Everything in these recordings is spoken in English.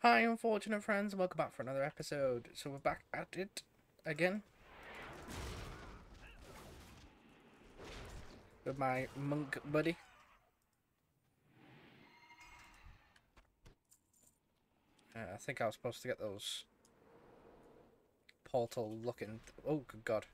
Hi, unfortunate friends, welcome back for another episode. So we're back at it again. With my monk buddy. Uh, I think I was supposed to get those portal looking. oh, good god.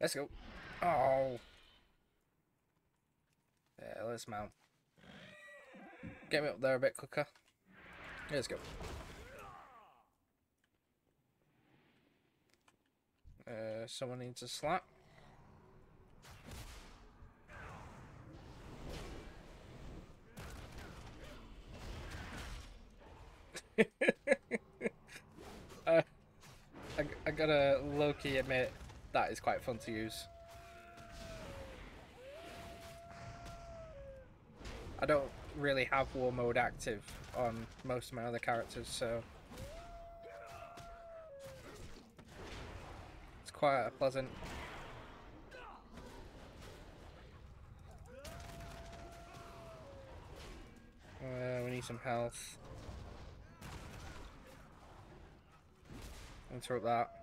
Let's go. Oh. Yeah, let's mount. Get me up there a bit quicker. Let's go. Uh, someone needs a slap. uh, I, I gotta low-key admit that is quite fun to use. I don't really have war mode active on most of my other characters, so it's quite a pleasant. Uh, we need some health. Interrupt that.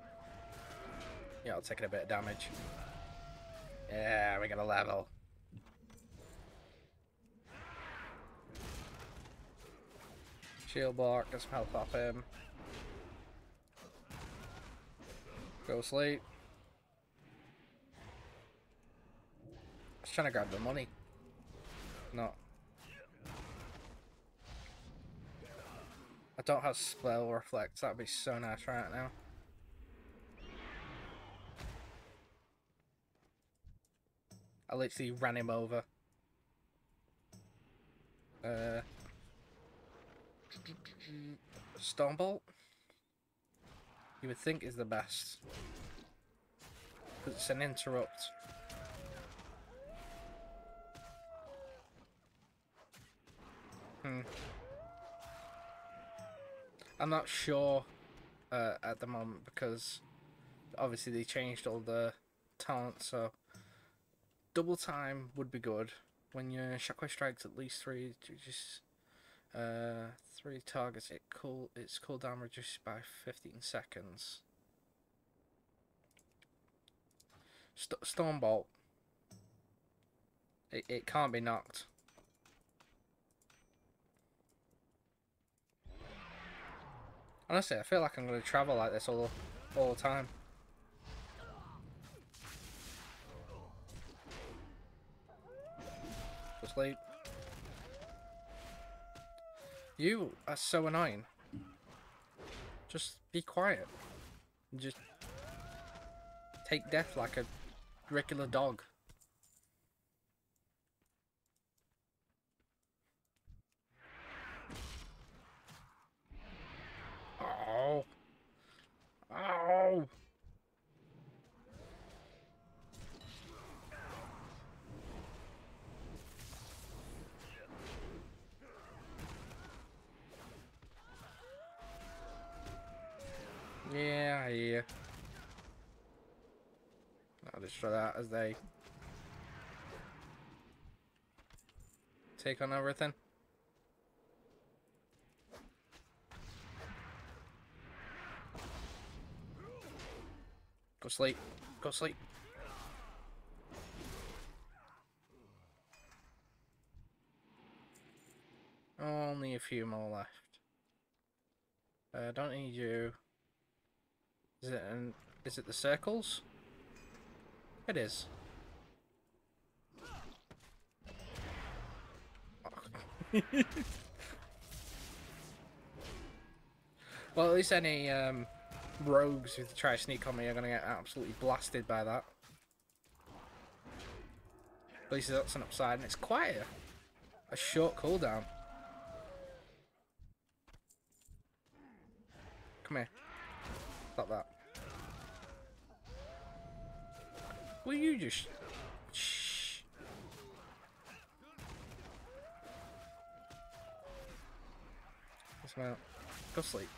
Yeah, I'll take a bit of damage. Yeah, we got a level. Shield block, get some health off him. Go sleep. I trying to grab the money. No. I don't have spell reflect, that'd be so nice right now. Literally ran him over. Uh, Stormbolt? You would think is the best. Because it's an interrupt. Hmm. I'm not sure uh, at the moment because obviously they changed all the talent, so double time would be good. When your shockwave strikes at least three, just uh, three targets, it cool its cooldown reduced by 15 seconds. St Stormbolt. It, it can't be knocked. Honestly, I feel like I'm going to travel like this all, all the time. Sleep. You are so annoying. Just be quiet. Just take death like a regular dog. Oh. Oh. Yeah, yeah. I'll destroy that as they take on everything. Go sleep. Go sleep. Only a few more left. I uh, don't need you. Is it an, is it the circles? It is. well, at least any um, rogues who try to sneak on me are going to get absolutely blasted by that. At least that's an upside, and it's quite a, a short cooldown. Come here. Stop that. Will you just... Shh. Go sleep.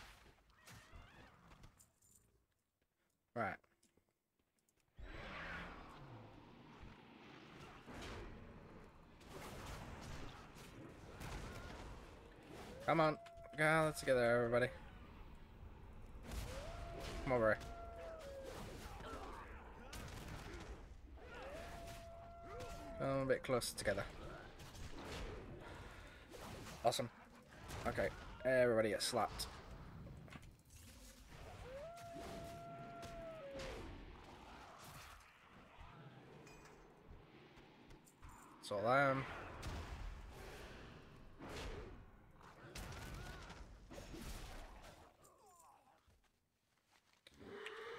Right. Come on. Let's together, everybody. Come over. Come a bit closer together. Awesome. Okay, everybody gets slapped. That's all I am.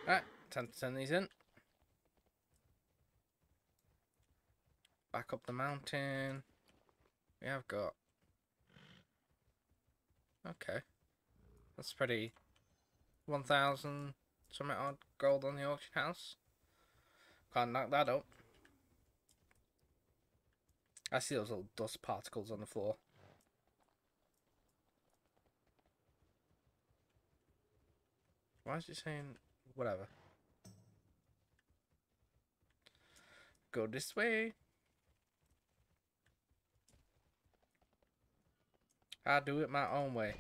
Alright, time to turn these in. Back up the mountain. We have got... Okay. That's pretty... 1,000 something odd gold on the auction house. Can't knock that up. I see those little dust particles on the floor. Why is it saying whatever? Go this way. I do it my own way.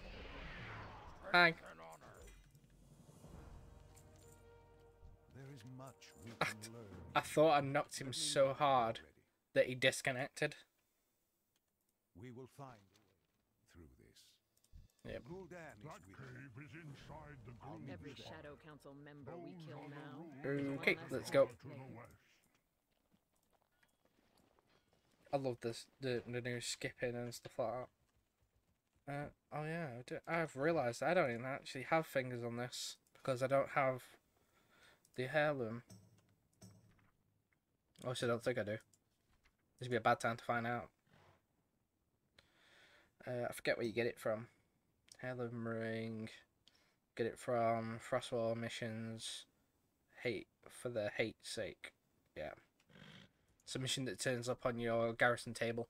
Hi. There is much we can learn. I thought I knocked him so hard that he disconnected. We will find a way through this. Yep. That cave is inside the Golden Every Spot. Shadow Council member we kill now. Okay, let's go. To the play. west. I love this the the new skipping and stuff like that. Uh, oh yeah, I've realised I don't even actually have fingers on this because I don't have the heirloom. Obviously, I don't think I do. This would be a bad time to find out. Uh, I forget where you get it from. Heirloom ring. Get it from Frostwall missions. Hate for the hate's sake. Yeah. It's a mission that turns up on your garrison table.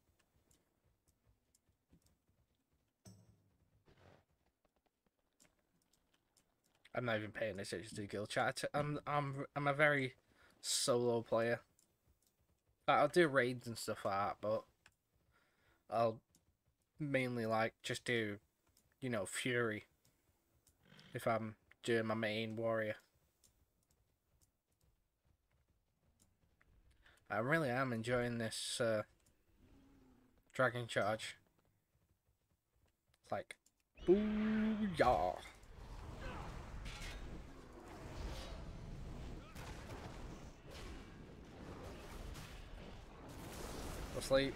I'm not even paying attention to guild chat. I'm I'm I'm a very solo player. I'll do raids and stuff like that, but I'll mainly like just do, you know, fury. If I'm doing my main warrior. I really am enjoying this uh, dragon charge. It's like, booyah! Sleep.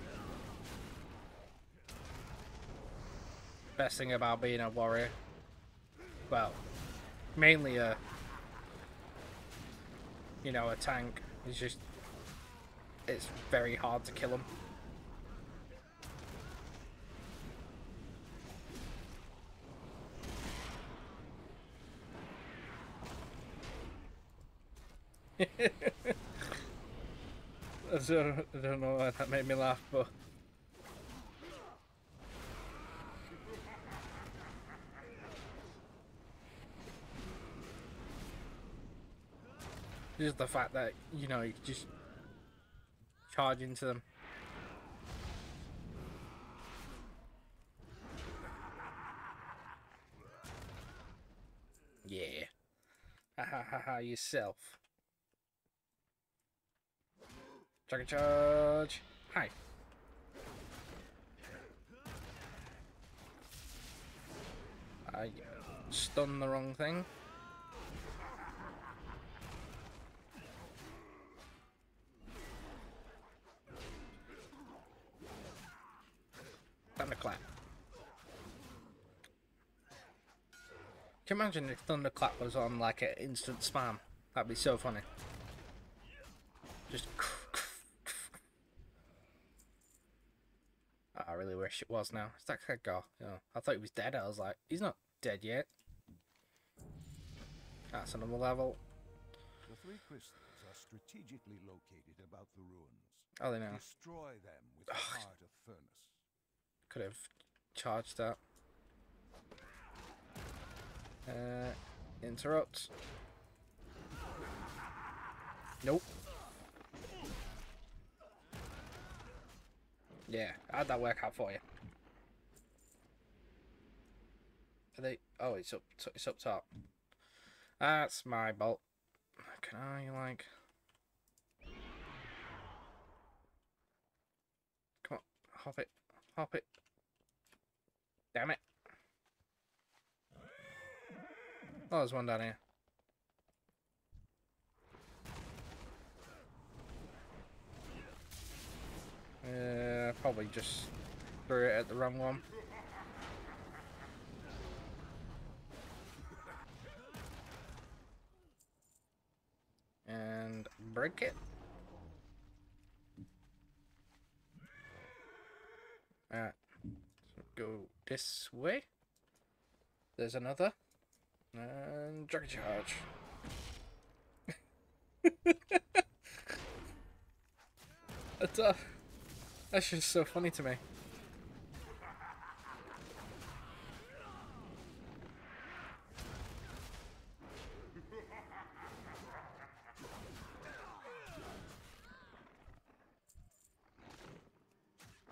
Best thing about being a warrior, well, mainly a, you know, a tank is just it's very hard to kill them. I don't, I don't know why that made me laugh, but just the fact that you know you just charge into them. Yeah. Ha ha ha ha yourself. Dragon charge. Hi. I stunned the wrong thing. Thunderclap. Can you imagine if Thunderclap was on like an instant spam? That'd be so funny. Just. I really wish it was now. It's that guy know, I thought he was dead. I was like, he's not dead yet. That's another level. The three crystals are strategically located about the ruins. Oh, they know. Destroy them with the heart of furnace. Could have charged that. Uh, interrupt. Nope. Yeah, how'd that work out for you? Are they? Oh, it's up. It's up top. That's my bolt. Can I like? Come on, hop it, hop it. Damn it! Oh, there's one down here. Uh, probably just threw it at the wrong one. And break it. Alright. So go this way. There's another. And Dragon Charge. That's, uh, that's just so funny to me.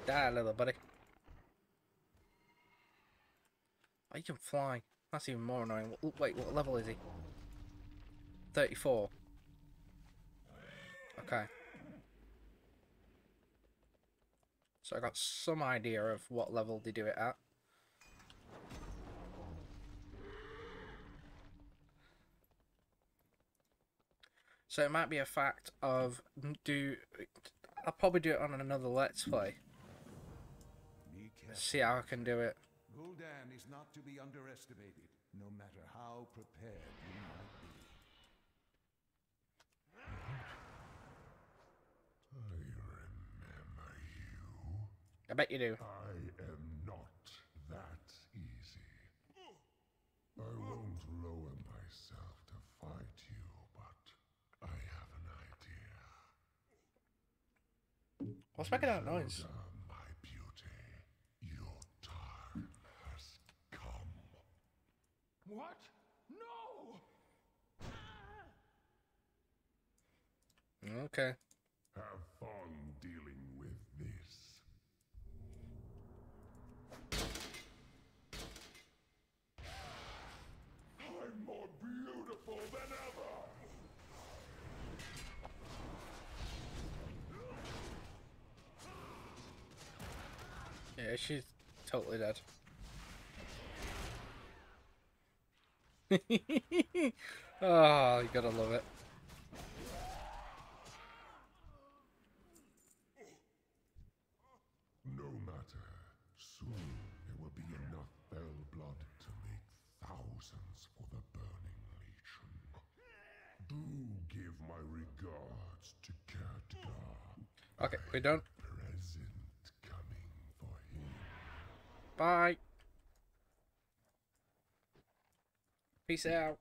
Die, little buddy. Oh, you can fly. That's even more annoying. Wait, what level is he? 34. Okay. So I got some idea of what level they do it at. So it might be a fact of do I'll probably do it on another let's play. See how I can do it. Gul'dan is not to be underestimated, no matter how prepared you might be. I remember you. I bet you do. I am not that easy. I won't lower myself to fight you, but I have an idea. What's making that noise? Zelda, my beauty, your time has come. What? No! Okay. Have fun dealing with this. I'm more beautiful than ever. Yeah, she's totally dead. oh, you gotta love it. No matter. Soon there will be enough fel blood to make thousands for the burning legion. Do give my regards to Khadgar. Okay, we're done. Present coming for him. Bye. Peace out.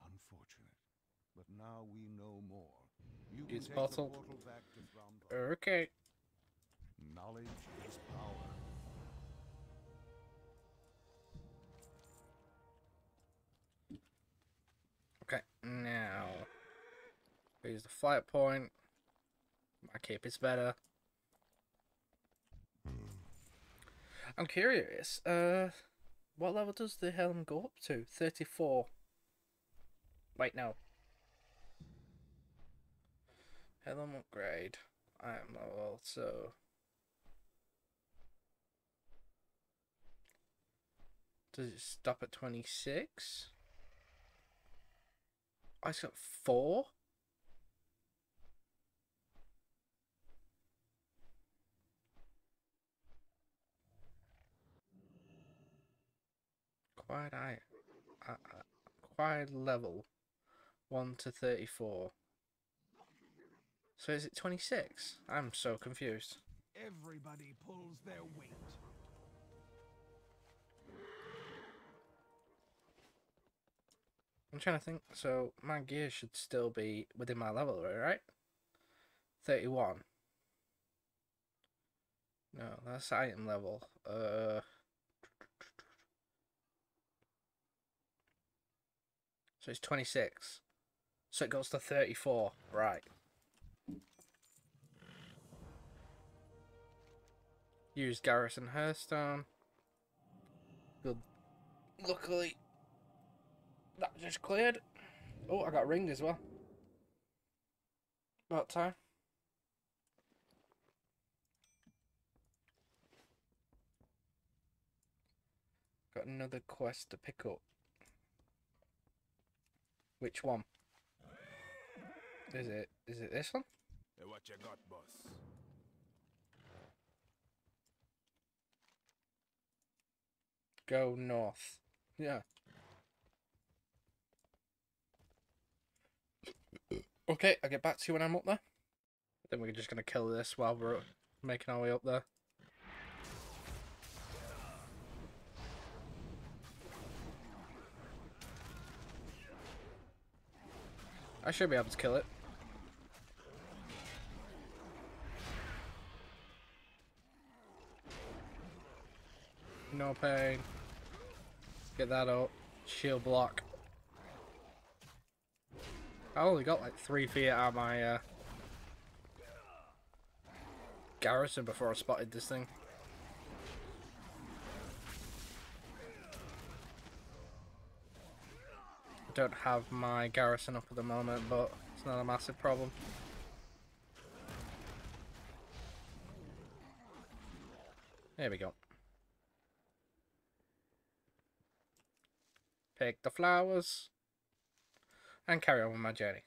Unfortunate. But now we know more. You It's can bottled. back to Okay. Knowledge is power. Okay, now. Here's the flight point. My cape is better. I'm curious, uh, what level does the helm go up to? 34. Wait, no. Helm upgrade. I am level, so... Does it stop at 26? I just got 4? Quiet, I uh, level one to thirty four. So is it twenty six? I'm so confused. Everybody pulls their weight. I'm trying to think. So my gear should still be within my level, right? 31. No, that's item level. Uh, So it's twenty-six. So it goes to 34. Right. Use Garrison Hearthstone. Good. Luckily, that just cleared. Oh, I got ringed as well. About time. Got another quest to pick up. Which one? Is it is it this one? What you got, boss? Go north. Yeah. Okay, I'll get back to you when I'm up there. Then we're just gonna kill this while we're making our way up there. I should be able to kill it. No pain. Get that up. Shield block. I only got like three feet out of my uh, garrison before I spotted this thing. Don't have my garrison up at the moment, but it's not a massive problem. There we go. Pick the flowers. And carry on with my journey.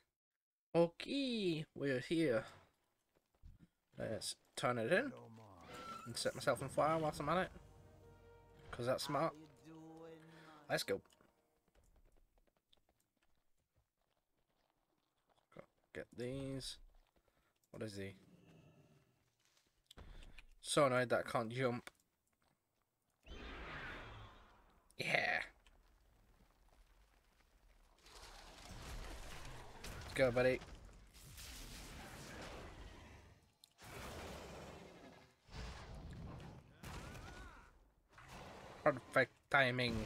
Okay, we're here. Let's turn it in. And set myself on fire whilst I'm at it. Because that's smart. Let's go. Get these. What is he? So annoyed that I can't jump. Yeah. Let's go, buddy. Perfect timing.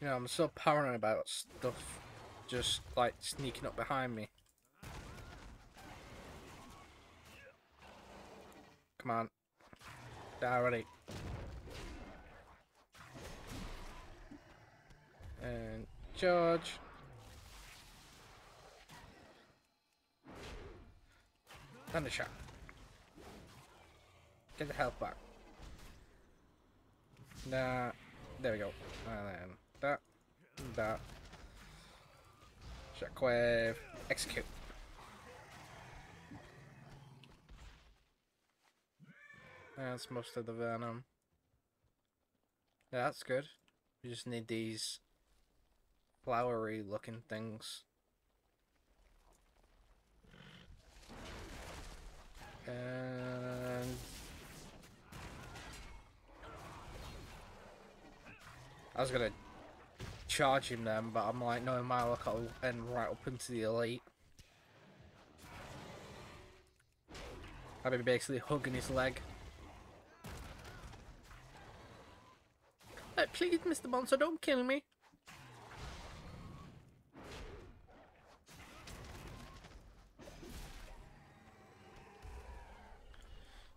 You know, I'm so paranoid about stuff just like sneaking up behind me. Come on. Die already. And charge. Thunder shot. Get the health back. Nah, there we go. And then that. Shockwave, execute. That's most of the venom. Yeah, that's good. We just need these flowery looking things. And I was gonna charge him then, but I'm like, no, my luck, I'll end right up into the elite. I've been basically hugging his leg. Uh, please, Mr. Monster, don't kill me.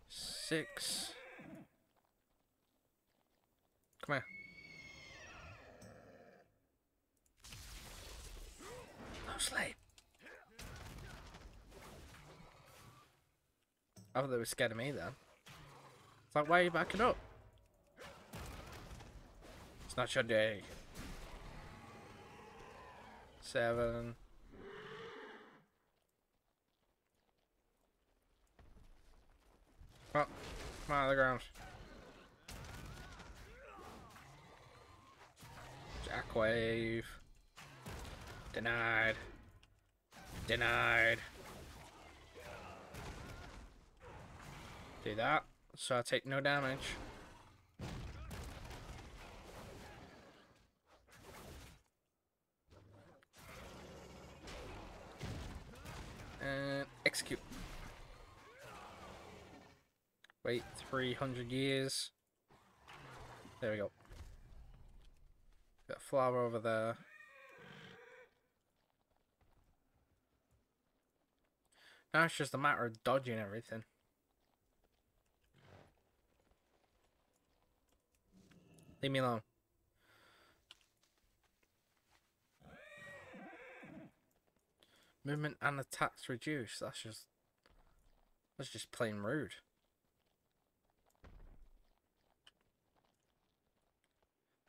Six. Come here. I thought they were scared of me then. It's like, why are you backing up? It's not your day. Seven. Oh, come on the ground. Denied. Denied. Do that, so I take no damage. And execute. Wait 300 years. There we go. Got flower over there. Now it's just a matter of dodging everything. Leave me alone. Movement and attacks reduced. That's just that's just plain rude.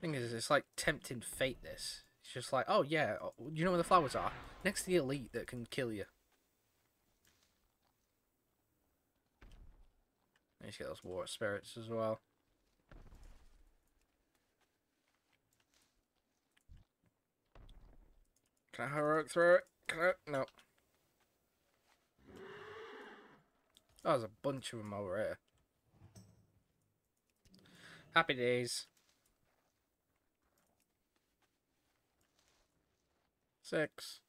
Thing is, it's like tempting fate. This. It's just like, oh yeah, oh, you know where the flowers are next to the elite that can kill you. Need to get those water spirits as well. Can I heroic through it? Can I? No. Oh, there's a bunch of them over here. Happy days. Six.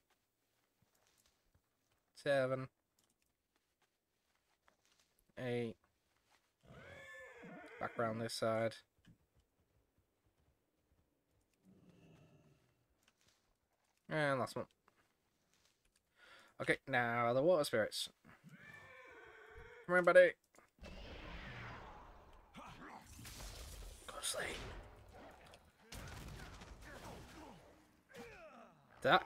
Seven. Eight. Back around this side. And last one. Okay, now the water spirits. Come here, buddy. Sleep. That.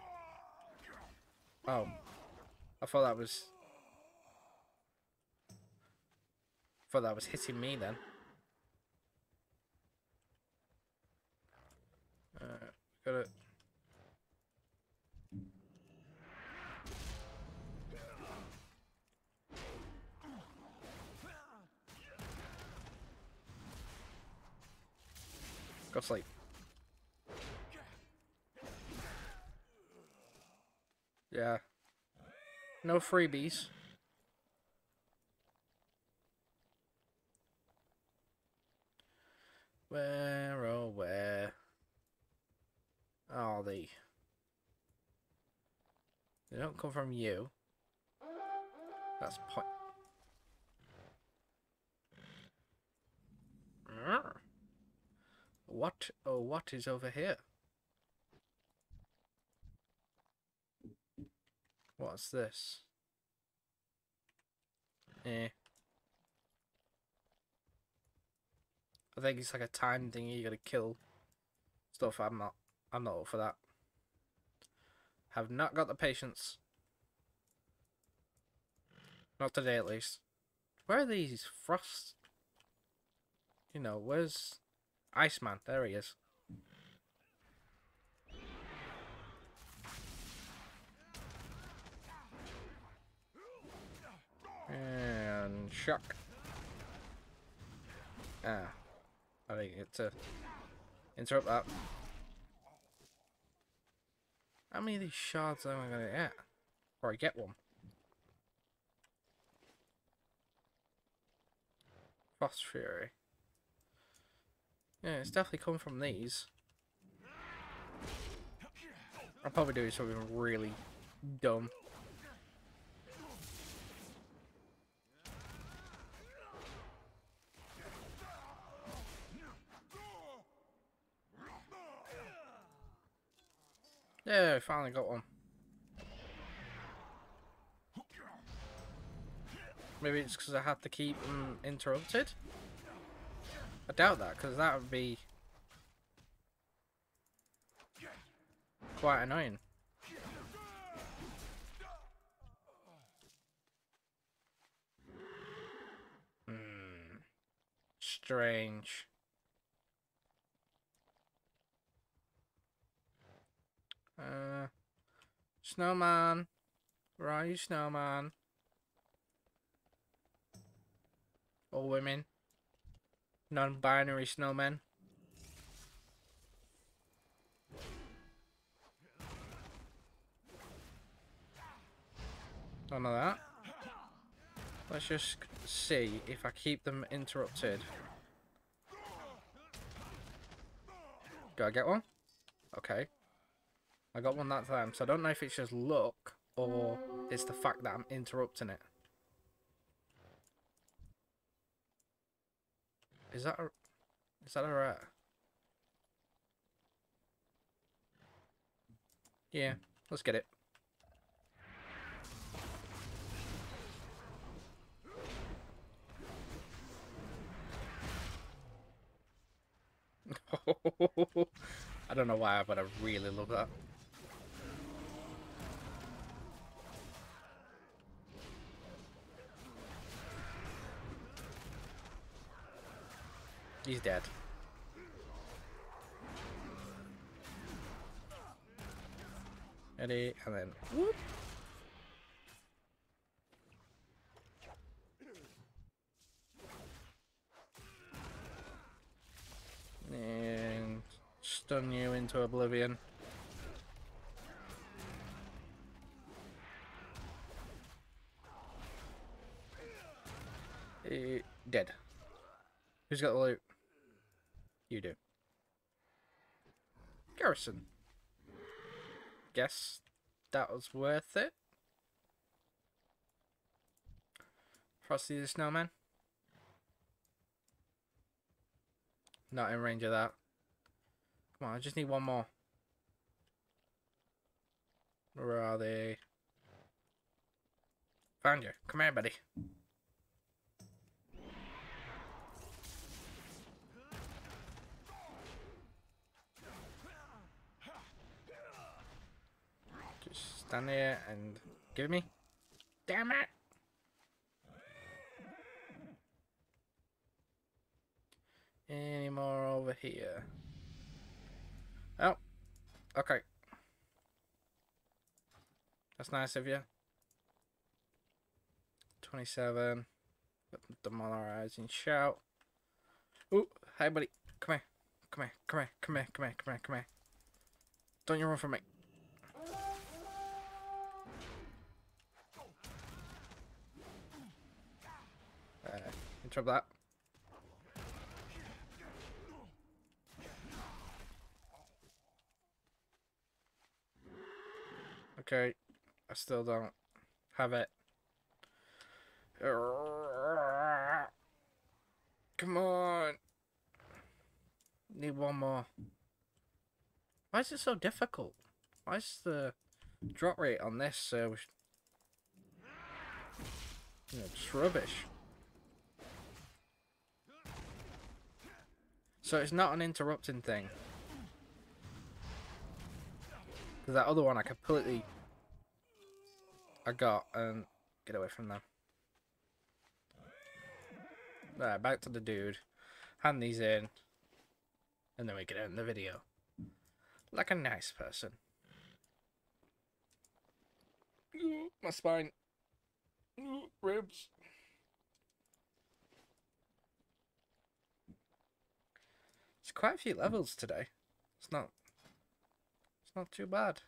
Oh. I thought that was. I thought that was hitting me then. Uh, got it. Go sleep. Yeah. No freebies. Where, oh, where are they? They don't come from you. That's point. What? Oh, what is over here? What's this? Eh. I think it's like a time thing you gotta kill stuff. I'm not I'm not up for that. Have not got the patience. Not today at least. Where are these frost you know, where's Iceman? There he is. And shock. Ah. I didn't get to interrupt that. How many of these shards am I gonna get? Or I get one. Frost Fury. Yeah, it's definitely coming from these. I'll probably do something really dumb. Yeah, finally got one. Maybe it's because I had to keep them interrupted? I doubt that, because that would be quite annoying. Hmm. Strange. Uh, snowman. Where are you, snowman? All women. Non-binary snowmen. None of that. Let's just see if I keep them interrupted. Do I get one? Okay. I got one that time, so I don't know if it's just luck or it's the fact that I'm interrupting it. Is that a... Is that a rat? Yeah, let's get it. I don't know why, but I really love that. He's dead. Ready, and then whoop. And stun you into oblivion. Eh, dead. Who's got the loot? You do. Garrison. Guess that was worth it. Frosty the Snowman. Not in range of that. Come on, I just need one more. Where are they? Found you. Come here, buddy. Just stand there and give me. Damn it! Any more over here? Oh, okay. That's nice of you. 27. Demoralizing shout. Ooh, hi buddy. Come here. Come here. Come here. Come here. Come here. Come here. Come here. Don't you run from me. Interrupt that. Okay, I still don't have it. Come on. Need one more. Why is it so difficult? Why is the drop rate on this so you know, just rubbish? So it's not an interrupting thing. Because that other one I completely... I got and get away from them. Right, back to the dude. Hand these in. And then we can end the video. Like a nice person. My spine. Ribs. Quite a few levels today. It's not it's not too bad.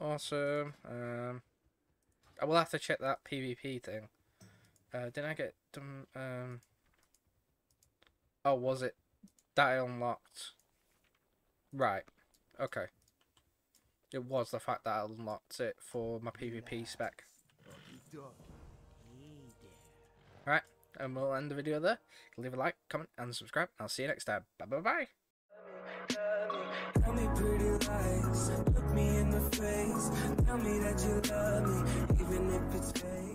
Awesome. Um I will have to check that PvP thing. Uh did I get them um Oh was it that I unlocked? Right. Okay. It was the fact that I unlocked it for my PvP spec. And we'll end the video there. Leave a like, comment, and subscribe. I'll see you next time. Bye bye bye. Tell me pretty lies, look me in the face. Tell me that you love me, even if it's fake.